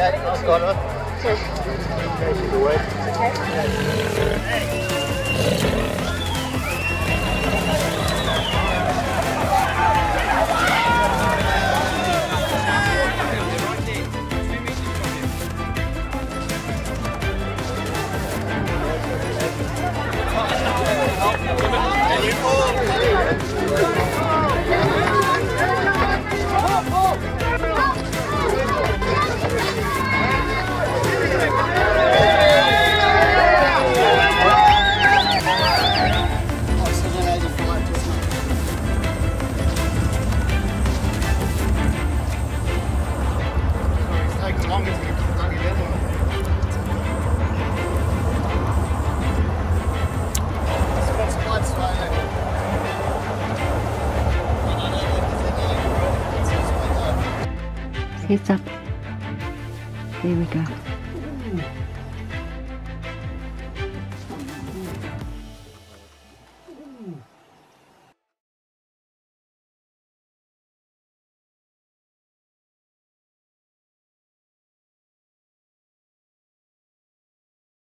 Okay, I've got her. She's away. It's is in here. It's just like that. Heads up. There we go.